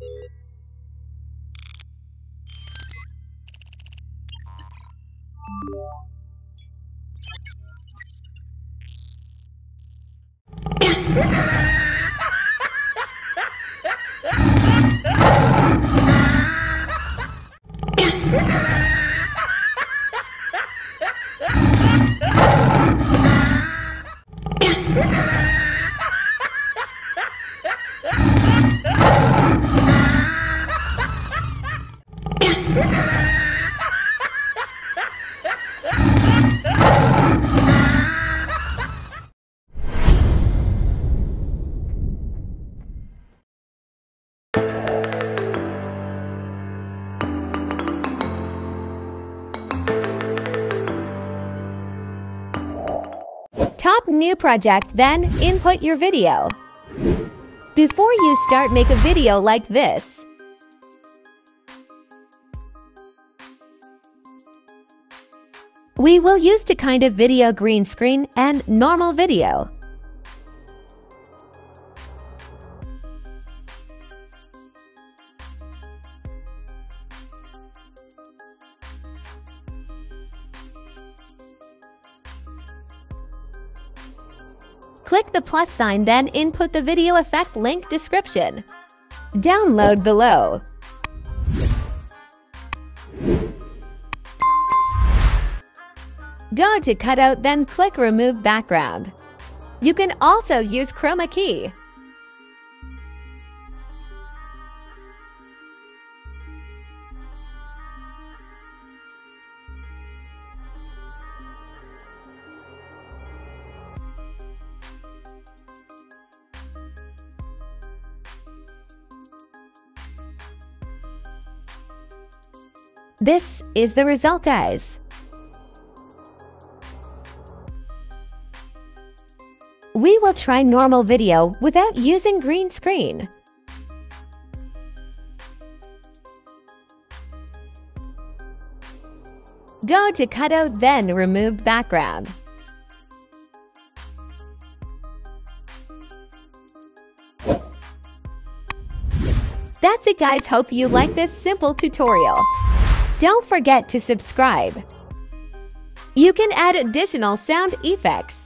Yeah. Top new project, then input your video. Before you start make a video like this. We will use to kind of video green screen and normal video. Click the plus sign then input the video effect link description. Download below. Go to cutout then click remove background. You can also use chroma key. This is the result, guys. We will try normal video without using green screen. Go to cutout then remove background. That's it guys, hope you like this simple tutorial. Don't forget to subscribe. You can add additional sound effects.